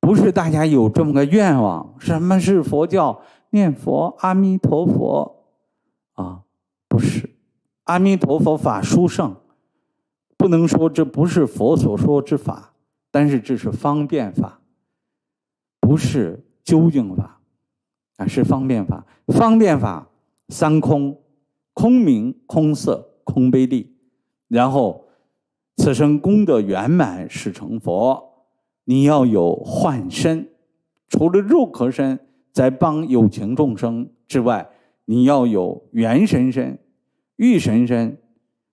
不是大家有这么个愿望。什么是佛教？念佛，阿弥陀佛，啊，不是，阿弥陀佛法殊胜，不能说这不是佛所说之法，但是这是方便法，不是究竟法，啊，是方便法。方便法三空：空明、空色、空悲力。然后，此生功德圆满是成佛，你要有幻身，除了肉壳身。在帮有情众生之外，你要有元神身、玉神身、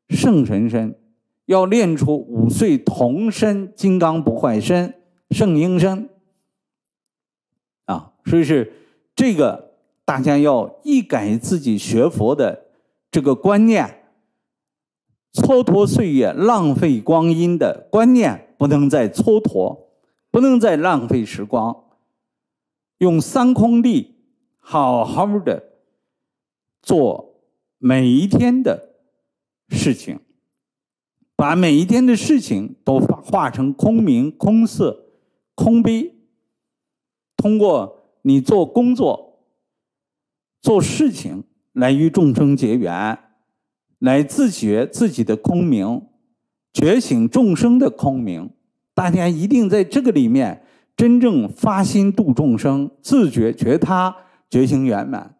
圣神身，要练出五岁童身、金刚不坏身、圣婴身。啊，所以是这个，大家要一改自己学佛的这个观念，蹉跎岁月、浪费光阴的观念，不能再蹉跎，不能再浪费时光。用三空力，好好的做每一天的事情，把每一天的事情都化成空明、空色、空悲。通过你做工作、做事情来与众生结缘，来自觉自己的空明，觉醒众生的空明。大家一定在这个里面。真正发心度众生，自觉觉他，觉醒圆满。